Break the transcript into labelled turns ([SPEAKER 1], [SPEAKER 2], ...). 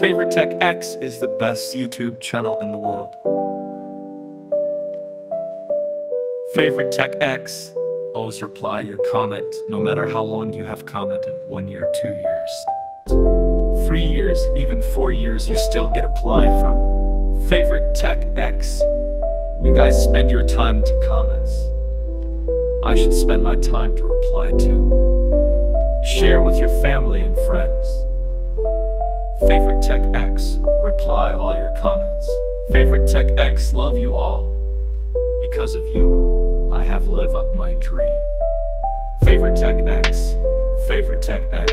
[SPEAKER 1] Favorite Tech X is the best YouTube channel in the world. Favorite Tech X, always reply your comment, no matter how long you have commented, one year, two years, three years, even four years, you still get reply from. Favorite Tech X. You guys spend your time to comments. I should spend my time to reply to. Share with your family and friends. Favorite Tech X, reply all your comments. Favorite Tech X, love you all. Because of you, I have live up my dream. Favorite Tech X, Favorite Tech X.